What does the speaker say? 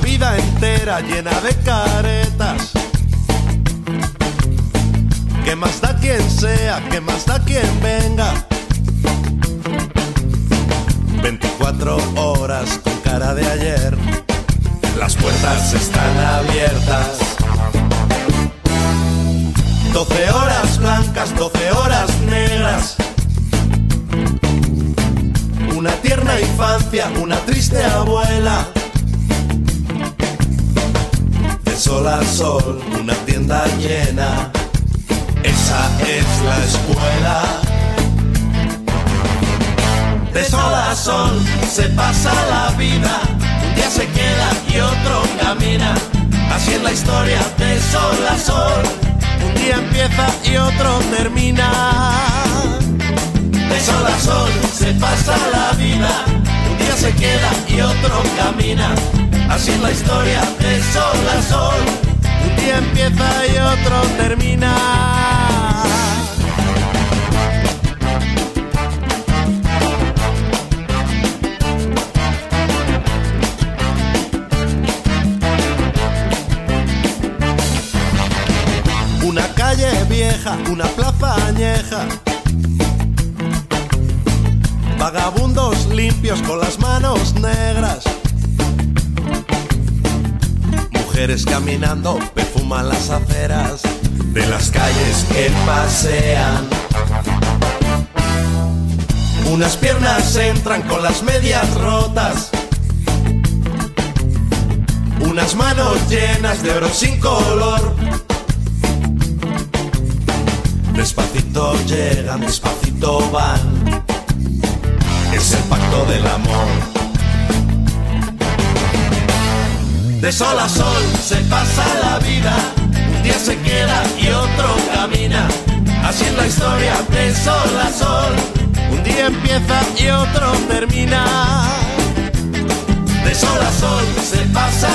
vida llena de caretas. Que más da quien sea, que más da quien venga. 24 horas con cara de ayer. Las puertas están abiertas. 12 horas blancas, 12 horas negras. Una tierna infancia, una triste abuela. Sol, una tienda llena. Esa es la escuela. De sol a sol se pasa la vida. Un día se queda y otro camina. Así es la historia de sol a sol. Un día empieza y otro termina. De sol a sol se pasa la vida. Un día se queda y otro camina. Así es la historia de sol a sol. Un día empieza y otro termina. Una calle vieja, una plaza añeja. Vagabundos limpios con las manos negras. Mujeres caminando perfuman las aceras de las calles que pasean. Unas piernas entran con las medias rotas. Unas manos llenas de oro sin color. Despacito llegan, despacito van. Es el pacto del amor. De sol a sol se pasa la vida. Un día se queda y otro camina. La historia de sol a sol. Un día empieza y otro termina. De sol a sol se pasa